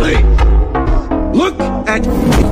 Look at